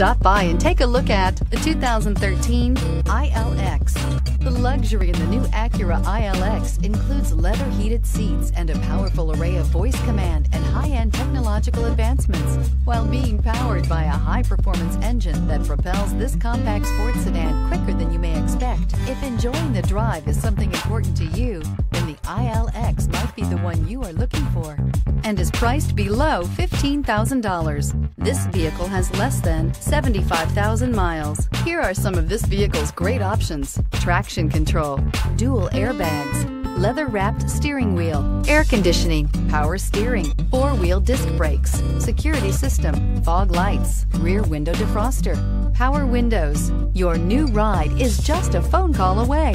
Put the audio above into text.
Stop by and take a look at the 2013 ILX. The luxury in the new Acura ILX includes leather heated seats and a powerful array of voice command and high-end technological advancements, while being powered by a high-performance engine that propels this compact sports sedan quicker than you may expect. If enjoying the drive is something important to you, then the ILX might be the one you are looking for and is priced below $15,000. This vehicle has less than 75,000 miles. Here are some of this vehicle's great options. Traction control, dual airbags, leather wrapped steering wheel, air conditioning, power steering, four wheel disc brakes, security system, fog lights, rear window defroster, power windows. Your new ride is just a phone call away.